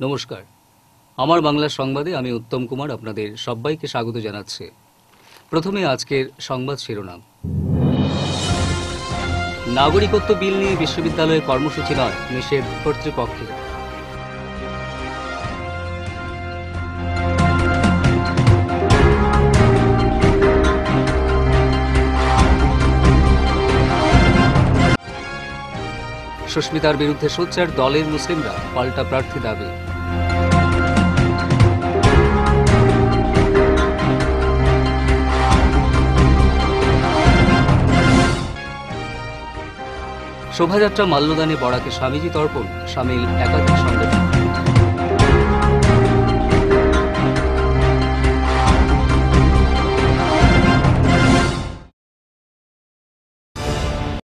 নমস্কার। আমার বাংলা সংবাদে আমি উত্তম কুমার আপনাদের সবাইকে স্বাগত জানাচ্ছি। প্রথমে আজকের সংবাদ শিরোনাম। নাগরিকত্ব বিল নিয়ে বিশ্ববিদ্যালয়ে কর্মসূচি নয়, নিষেধ কর্তৃপক্ষের। সুস্মিতার বিরুদ্ধে সোচ্চার দলের মুসলিমরা পাল্টা প্রার্থী দাবি। শোভাযাত্রা মাল্যদানে বড়াকে স্বামীজি তর্পণ, সামিল একাধিক সংগঠন।